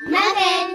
Nothing.